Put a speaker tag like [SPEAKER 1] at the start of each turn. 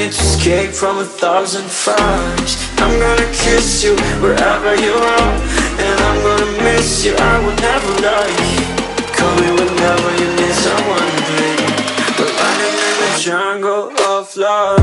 [SPEAKER 1] to escape from a thousand fires. I'm gonna kiss you wherever you are And I'm gonna miss you, I will never lie Call me whenever you need someone, babe We're running in the jungle of love